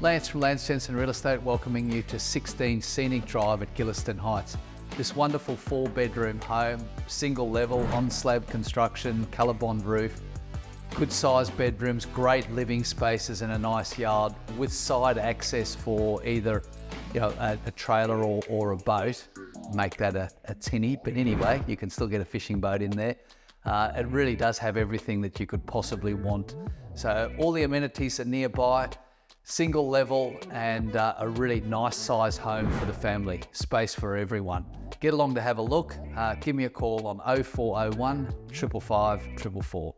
Lance from Lance Jensen Real Estate welcoming you to 16 Scenic Drive at Gillieston Heights. This wonderful four bedroom home, single level, on slab construction, Colorbond roof, good sized bedrooms, great living spaces and a nice yard with side access for either you know, a, a trailer or, or, a boat. Make that a, a tinny, but anyway, you can still get a fishing boat in there. Uh, it really does have everything that you could possibly want. So all the amenities are nearby single level and uh, a really nice size home for the family, space for everyone. Get along to have a look. Uh, give me a call on 0401 555 444.